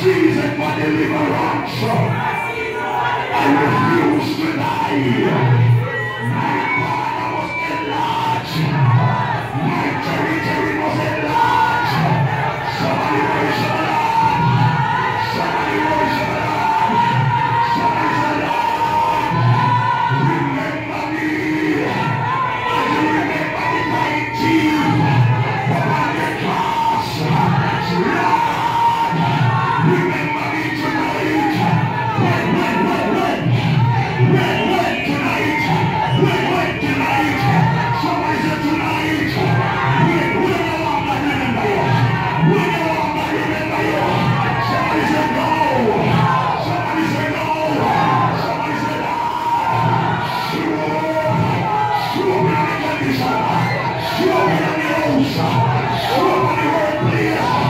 Jesus my deliverance. I refuse to die. Puxa! Puxa!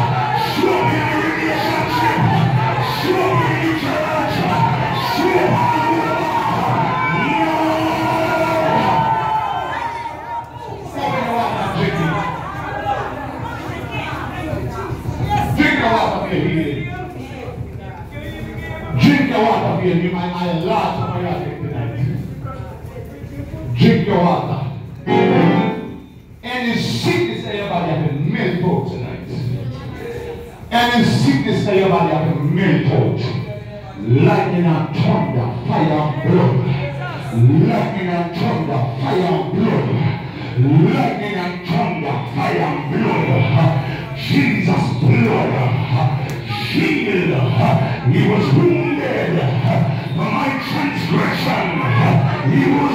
Lightning and thunder, fire, and blood. Lightning and thunder, fire, and blood. Lightning and thunder, fire, and blood. Jesus blood, healed. He was wounded for my transgression. He was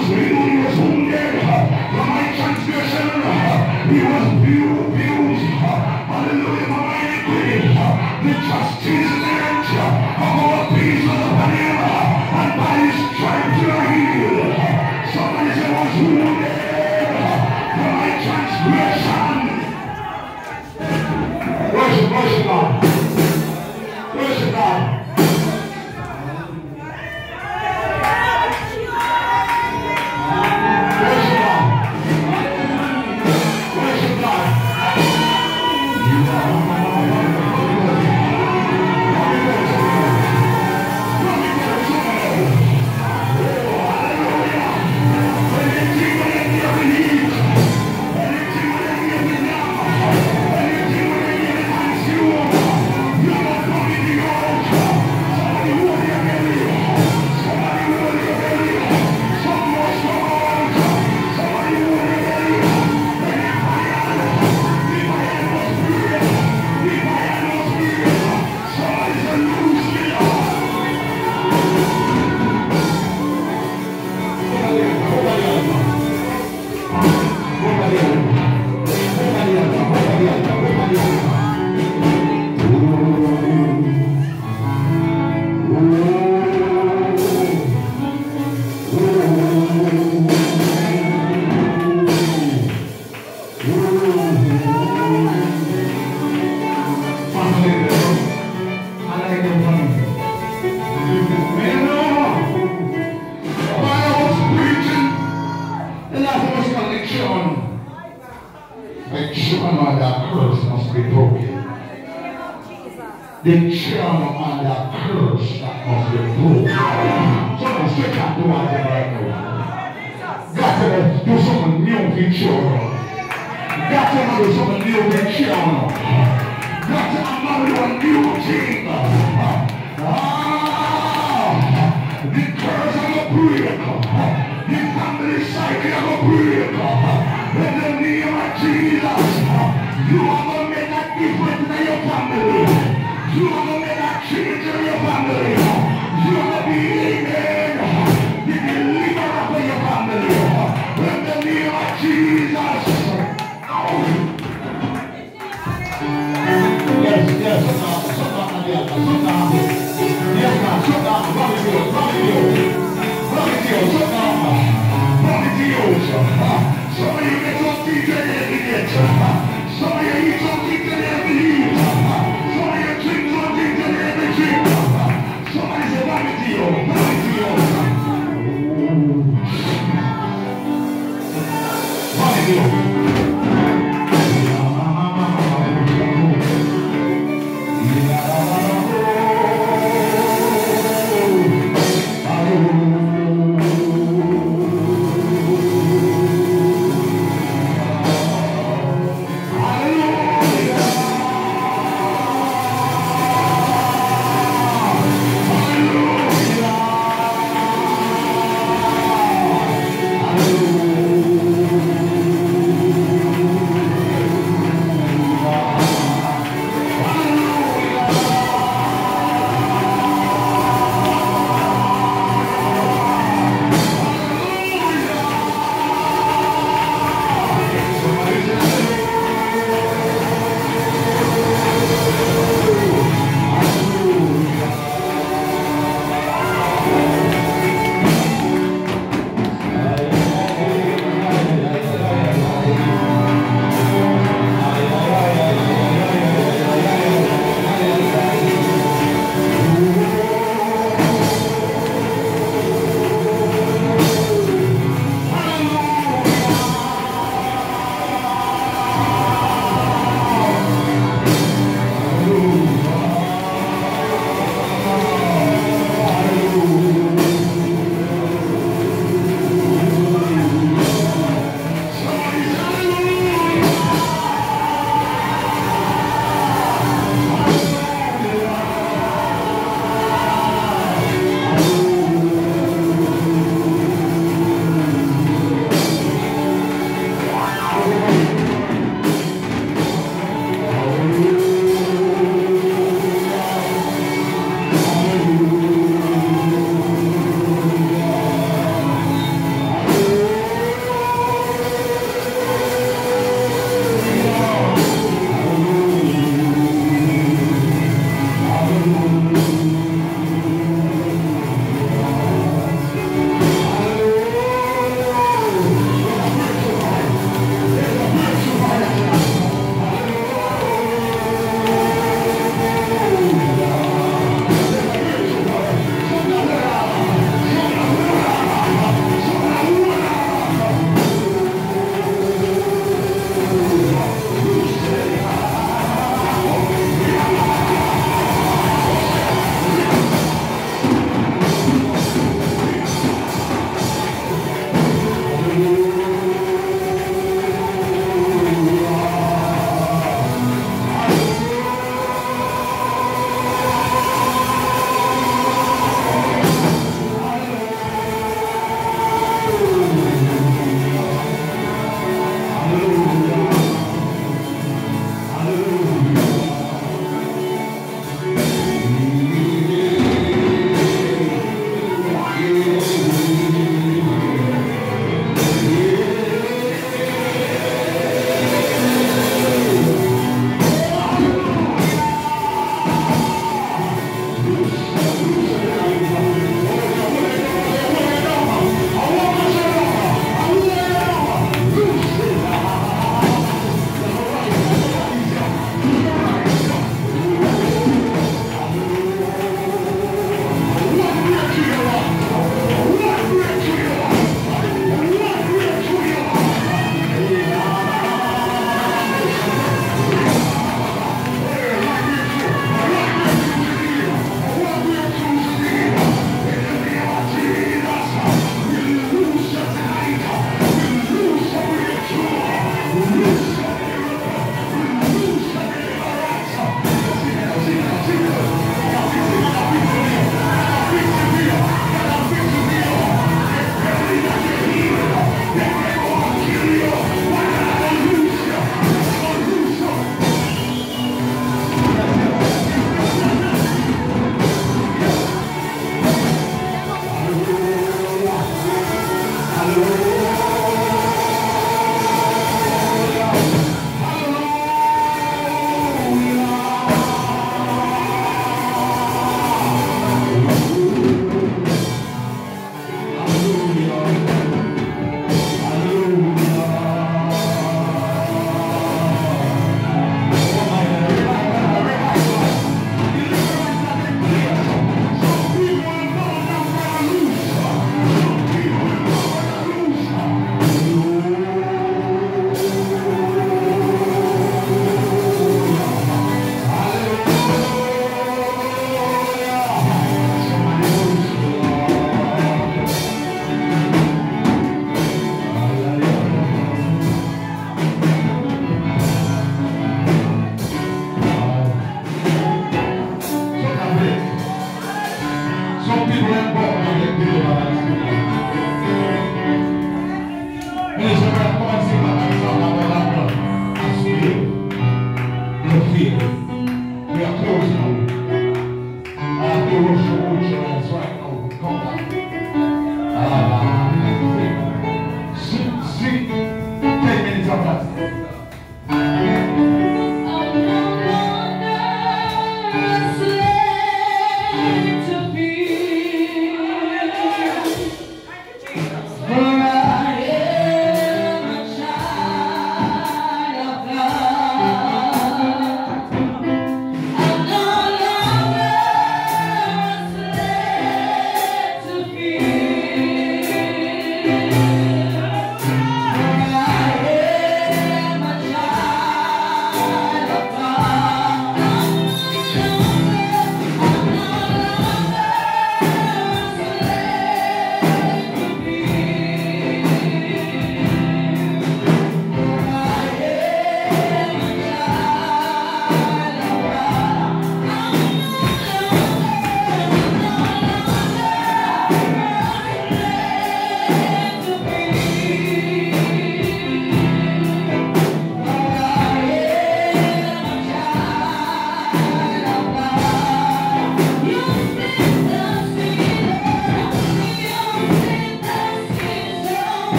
You are going to make that difference in your family. You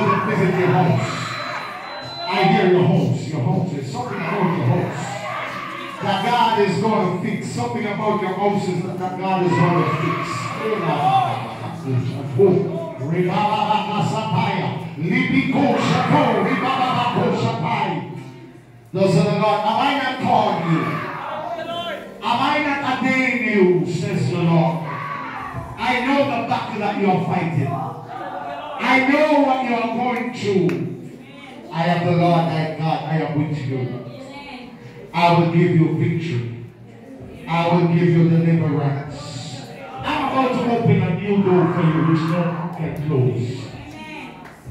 Is about to visit your house. I hear your homes, your homes. There's something about your house. That God is going to fix. Something about your houses that that God is going to fix. Thus said the Lord, am I not called you? Am I not ordained you, says the Lord? I know the battle that you are fighting. I know what you are going through. I am the Lord thy God. I am with you. I will give you victory. I will give you deliverance. I'm about to open a new door for you which no one can close.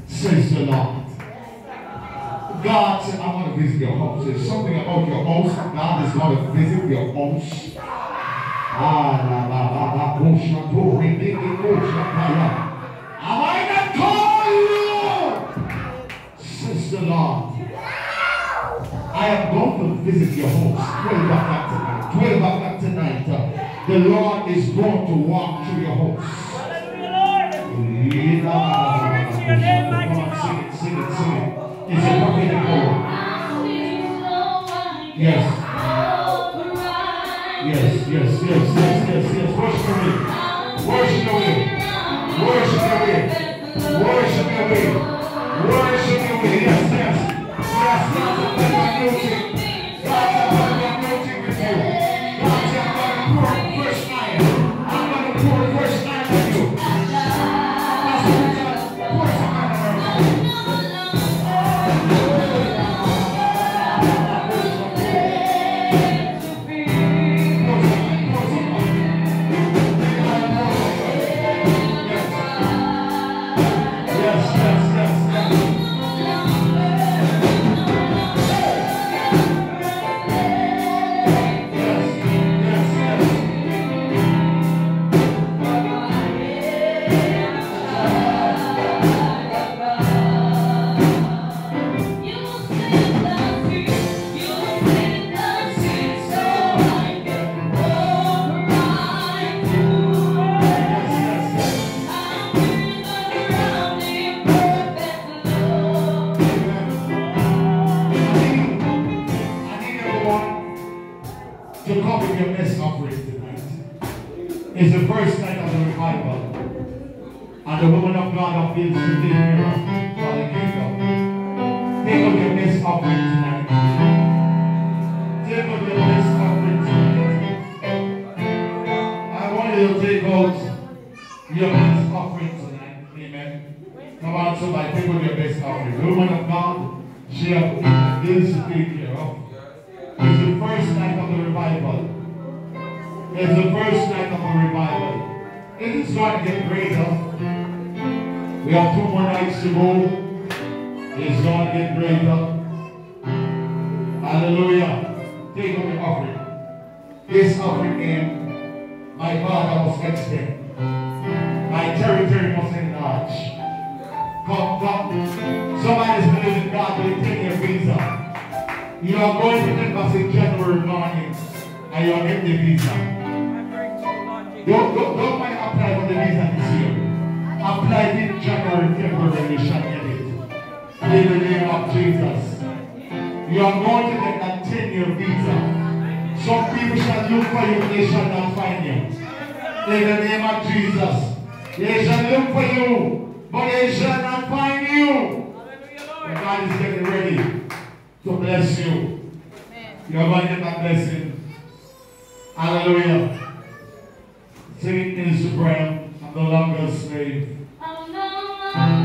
Says the Lord. God said, I want to visit your house. There's something about your house. God is going to visit your house. Ah, la, la, la, la, The Lord. I am going to visit your house. 12 o'clock tonight. 12 o'clock tonight. Uh, the Lord is going to walk through your house. Hallelujah, Lord. Glory to your name, mighty Come on, God. sing it, sing it, sing it. It's a prophetic word. Yes. Yes, yes, yes, yes, yes, yes. Worship your way. Worship your way. Worship your way. Worship your God of Father Jacob. Take up your best offering tonight. Take up your best offering tonight. I want you to take out your best offering tonight. Amen. Come on, somebody, take out your best offering. The woman of God, she has bills to take care of. It's the first night of the revival. It's the first night of the revival. It is going to get greater. We have two more nights to go. It's to get greater. Hallelujah. Take up your offering. This offering came. My father must extend. My territory must enlarge. Come, come. Somebody's believing God will take your visa. You are going to the embassy January morning and you are getting the visa. I pray to you, Lord Jesus. Don't, don't, don't mind apply for the visa this year. Apply it in January, February, you shall get it. In the name of Jesus. You are going to get that 10 year visa. Some people shall look for you, they shall not find you. In the name of Jesus. They shall look for you, but they shall not find you. Hallelujah, And. God is getting ready to bless you. You're going to get that blessing. Hallelujah. Sing it in Instagram. No longer slave. I'm no longer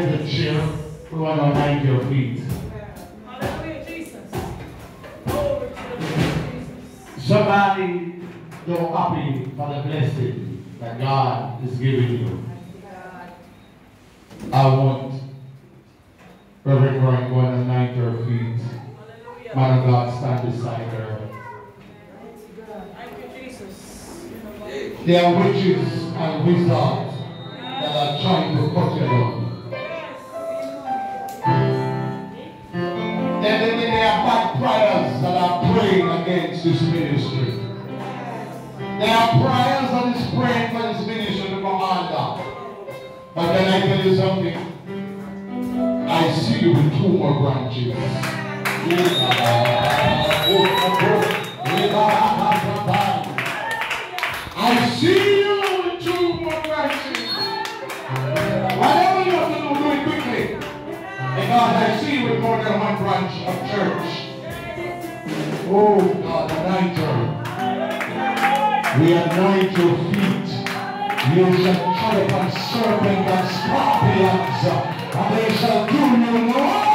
in the chair, we want to anoint your feet. Hallelujah, Jesus. Glory to the Lord Jesus. Somebody don't happy for the blessing that God is giving you. I want Reverend Brian go and anoint her feet. Hallelujah. Man of God, stand beside her. Thank you, Jesus. There are witches and wizards that are trying to cut you down. And then there are bad prayers that are praying against this ministry. There are prayers that is praying for this ministry to come under. But can I tell you something? I see you with two more branches. I see you with two more. Whatever you have to do, it quickly. Because I see you with more than one branch of church. Oh God, anoint her. We anoint your feet. You shall tread upon serpents and scorpions, and they shall do you no harm.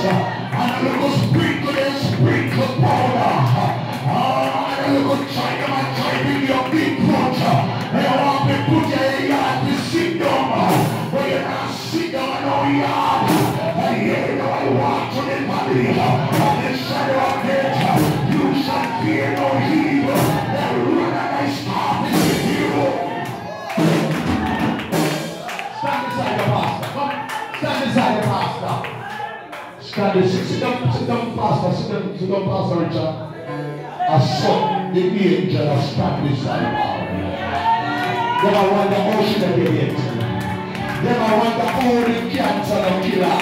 Little sprinkle and sprinkle powder. And a little try them and try in your big foot. that day. Sit, sit down, sit down, Pastor. Sit down, sit down, Pastor Richard. I saw the angel established thy power. Then I wonder how she did it. Then I wonder all the cancer and killer.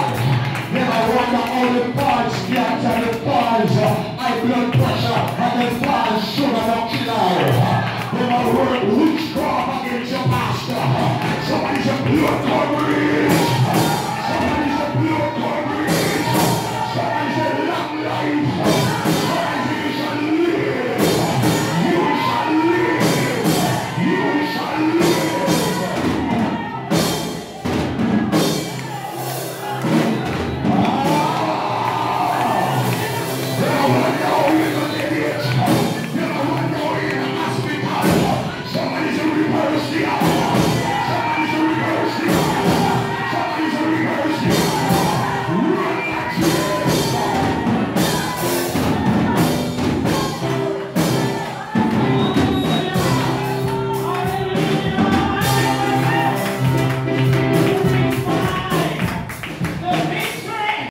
Then I wonder all the bars, gas and the parts uh, high blood pressure and the parts sugar and killer. Then I work witchcraft against your pastor. Somebody's a blood corporation.